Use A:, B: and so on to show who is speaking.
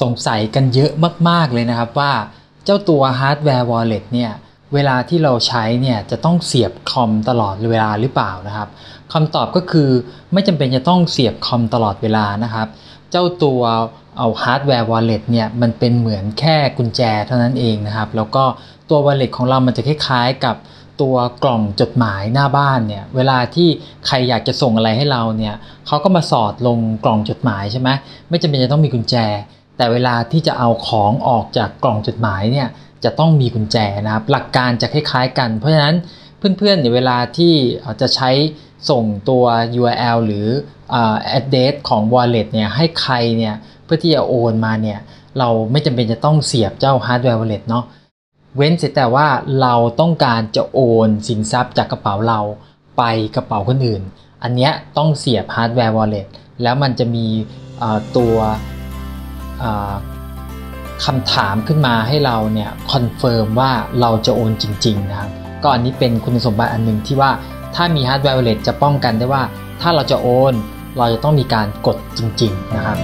A: สงสัยกันเยอะมาก ๆ เลยนะครับว่าเจ้าตัว Hardware Wallet เนี่ยเวลาที่เราใช้เนี่ยจะต้องเสียบคอมตลอดเวลาหรือเปล่านะครับคำตอบก็คือไม่จำเป็นจะต้องเสียบคอมตลอดเวลานะครับ เจ้าตัวเอา Hardware Wallet เนี่ยมันเป็นเหมือนแค่กุญแจเท่านั้นเองนะครับ แล้วก็ตัว Wallet ของเรามันจะคล้ายๆกับตัวกล่องจดหมายหน้าบ้านเนี่ยเวลาที่ใครอยากจะส่งอะไรให้เราเนี่ยเขาก็มาสอดลงกล่องจดหมายใช่ไหมไม่จำเป็นจะต้องมีกุญแจ แต่เวลาที่จะเอาของออกจากกล่องจดหมายเนี่ยจะต้องมีกุญแจนะครับ หลักการจะคล้ายๆกัน เพราะฉะนั้นเพื่อนๆเนี่ยเวลาที่จะใช้ส่งตัว URL หรือ address ของ wallet เนี่ยให้ใครเนี่ยเพื่อที่จะโอนมาเนี่ยเราไม่จำเป็นจะต้องเสียบเจ้า hardware wallet เนาะเว้นเสียแต่ว่าเราต้องการจะโอนสินทรัพย์จากกระเป๋าเราไปกระเป๋าคนอื่น อันนี้ต้องเสียบ hardware wallet แล้วมันจะมีตัว คำถามขึ้นมาให้เราเนี่ย confirm ว่าเราจะโอนจริงๆนะครับก็อันนี้เป็นคุณสมบัติอันหนึ่งที่ว่าถ้ามี hardware wallet จะป้องกันได้ว่า ถ้าเราจะโอน เราจะต้องมีการกดจริง ๆ นะครับ